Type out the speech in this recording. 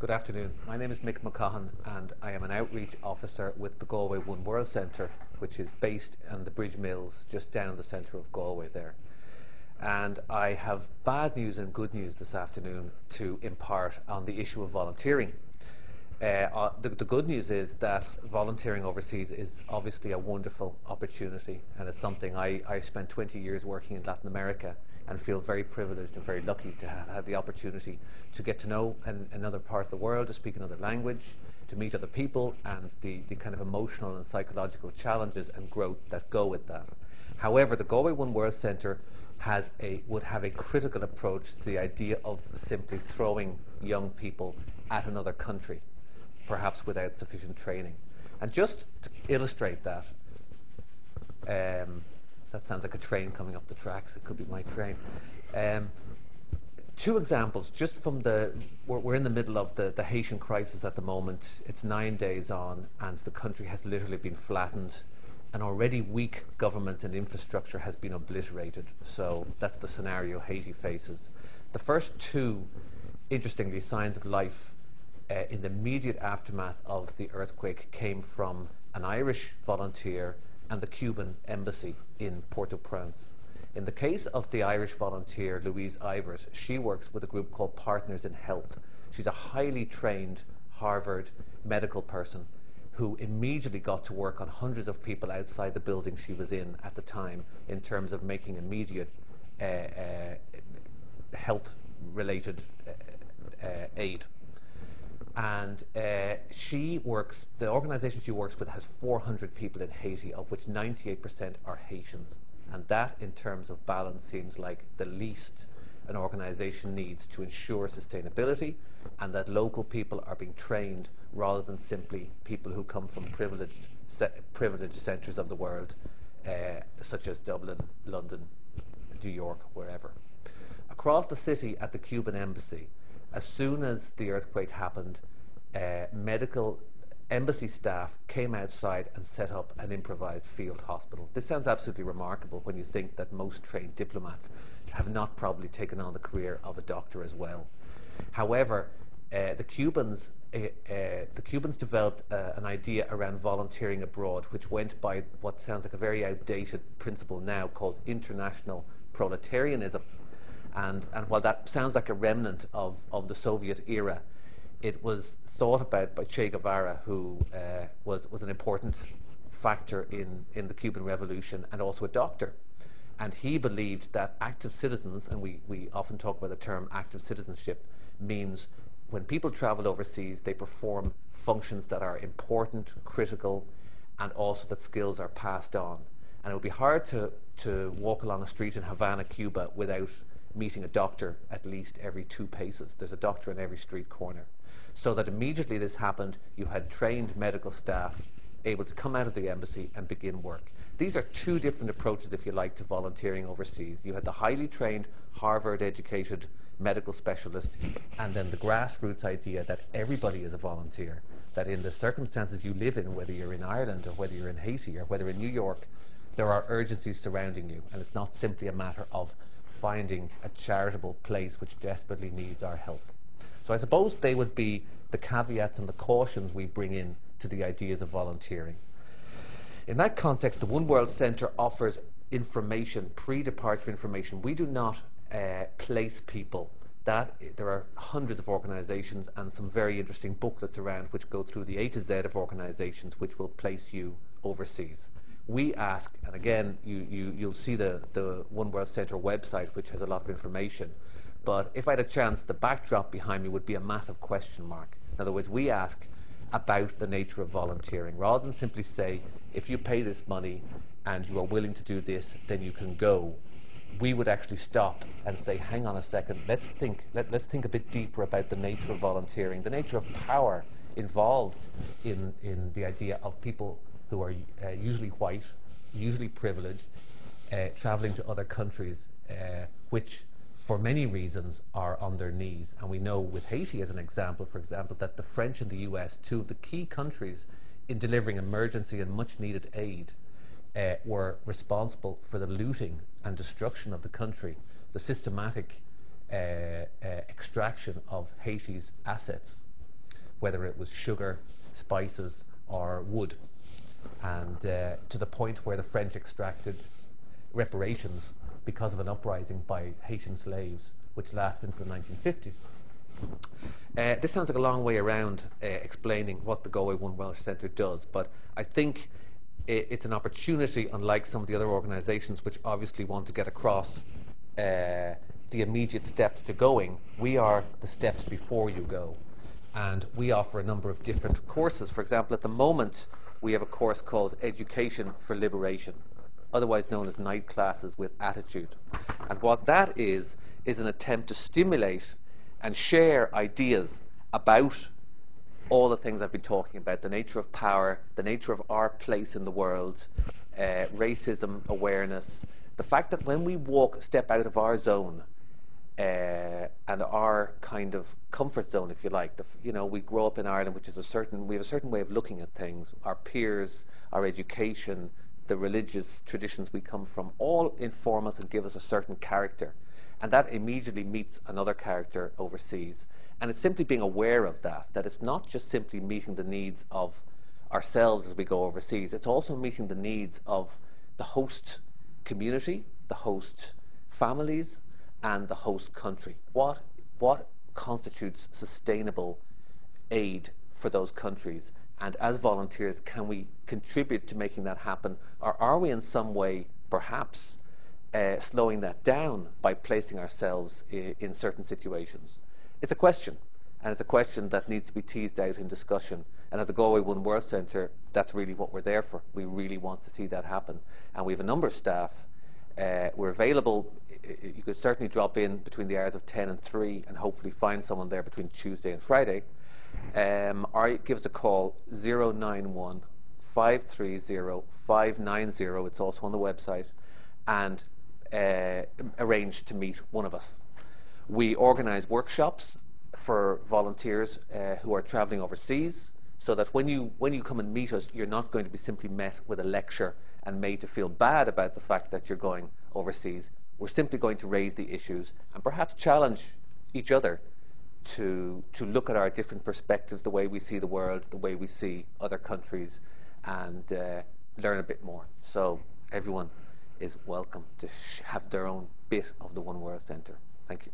Good afternoon. My name is Mick McGaughan and I am an outreach officer with the Galway One World Centre, which is based in the Bridge Mills just down in the centre of Galway there. And I have bad news and good news this afternoon to impart on the issue of volunteering. Uh, uh, the, the, good news is that volunteering overseas is obviously a wonderful opportunity, and it's something I, I spent 20 years working in Latin America and feel very privileged and very lucky to have had the opportunity to get to know an, another part of the world, to speak another language, to meet other people, and the, the kind of emotional and psychological challenges and growth that go with that. However, the Galway One World Centre has a would have a critical approach to the idea of simply throwing young people at another country perhaps without sufficient training. And just to illustrate that, um, that sounds like a train coming up the tracks. It could be my train. Um, two examples, just from the, we're, we're, in the middle of the, the Haitian crisis at the moment. It's nine days on, and the country has literally been flattened. An already weak government and infrastructure has been obliterated. So that's the scenario Haiti faces. The first two, interestingly, signs of life uh, in the immediate aftermath of the earthquake came from an Irish volunteer and the Cuban embassy in Port-au-Prince. In the case of the Irish volunteer, Louise Ivers, she works with a group called Partners in Health. She's a highly trained Harvard medical person who immediately got to work on hundreds of people outside the building she was in at the time in terms of making immediate uh, uh, health related uh, uh, aid and uh, she works, the organization she works with has 400 people in Haiti, of which 98% are Haitians. And that, in terms of balance, seems like the least an organization needs to ensure sustainability and that local people are being trained rather than simply people who come from privileged, se- privileged centres of the world, uh, such as Dublin, London, New York, wherever. Across the city at the Cuban embassy, as soon as the earthquake happened, uh, medical embassy staff came outside and set up an improvised field hospital. This sounds absolutely remarkable when you think that most trained diplomats have not probably taken on the career of a doctor as well. However, uh, the Cubans, uh, uh, the Cubans developed uh, an idea around volunteering abroad, which went by what sounds like a very outdated principle now called international proletarianism. And, and while that sounds like a remnant of, of the Soviet era, it was thought about by Che Guevara, who uh, was, was an important factor in, in the Cuban Revolution and also a doctor. And he believed that active citizens, and we, we often talk about the term active citizenship, means when people travel overseas, they perform functions that are important, critical, and also that skills are passed on. And it would be hard to, to walk along a street in Havana, Cuba, without meeting a doctor at least every two paces. There's a doctor in every street corner. So that immediately this happened, you had trained medical staff able to come out of the embassy and begin work. These are two different approaches, if you like, to volunteering overseas. You had the highly trained, Harvard educated medical specialist, and then the grassroots idea that everybody is a volunteer, that in the circumstances you live in, whether you're in Ireland or whether you're in Haiti or whether in New York, there are urgencies surrounding you, and it's not simply a matter of finding a charitable place which desperately needs our help. So I suppose they would be the caveats and the cautions we bring in to the ideas of volunteering. In that context, the One World Centre offers information, pre-departure information. We do not uh, place people. That there are hundreds of organisations and some very interesting booklets around which go through the A to Z of organisations which will place you overseas we ask, and again, you, you, you'll see the, the One World Centre website, which has a lot of information. But if I had a chance, the backdrop behind me would be a massive question mark. In other words, we ask about the nature of volunteering rather than simply say, if you pay this money and you are willing to do this, then you can go. We would actually stop and say, hang on a second, let's think, let, let's think a bit deeper about the nature of volunteering, the nature of power involved in, in the idea of people who are uh, usually white, usually privileged, uh, traveling to other countries, uh, which for many reasons are on their knees. And we know with Haiti as an example, for example, that the French and the US, two of the key countries in delivering emergency and much needed aid, uh, were responsible for the looting and destruction of the country, the systematic uh, uh, extraction of Haiti's assets whether it was sugar, spices, or wood. And uh, to the point where the French extracted reparations because of an uprising by Haitian slaves, which lasted into the 1950s. Uh, this sounds like a long way around uh, explaining what the Galway One World Centre does, but I think it, it's an opportunity, unlike some of the other organisations which obviously want to get across uh, the immediate steps to going. We are the steps before you go. And we offer a number of different courses. For example, at the moment, we have a course called Education for Liberation, otherwise known as night classes with attitude. And what that is, is an attempt to stimulate and share ideas about all the things I've been talking about the nature of power, the nature of our place in the world, uh, racism awareness, the fact that when we walk, step out of our zone, uh, and our kind of comfort zone, if you like. The, you know, we grow up in Ireland, which is a certain, we have a certain way of looking at things. Our peers, our education, the religious traditions we come from, all inform us and give us a certain character. And that immediately meets another character overseas. And it's simply being aware of that, that it's not just simply meeting the needs of ourselves as we go overseas, it's also meeting the needs of the host community, the host families, and the host country. What, what constitutes sustainable aid for those countries? And as volunteers, can we contribute to making that happen? Or are we in some way, perhaps, uh, slowing that down by placing ourselves I- in certain situations? It's a question, and it's a question that needs to be teased out in discussion. And at the Galway One World Centre, that's really what we're there for. We really want to see that happen. And we have a number of staff. Uh, we're available. You could certainly drop in between the hours of 10 and 3 and hopefully find someone there between Tuesday and Friday. Um, or give us a call 091 530 590. It's also on the website. And uh, arrange to meet one of us. We organise workshops for volunteers uh, who are travelling overseas, so that when you when you come and meet us, you're not going to be simply met with a lecture and made to feel bad about the fact that you're going overseas. We're simply going to raise the issues and perhaps challenge each other to to look at our different perspectives, the way we see the world, the way we see other countries, and uh, learn a bit more. So everyone is welcome to sh- have their own bit of the One World Centre. Thank you.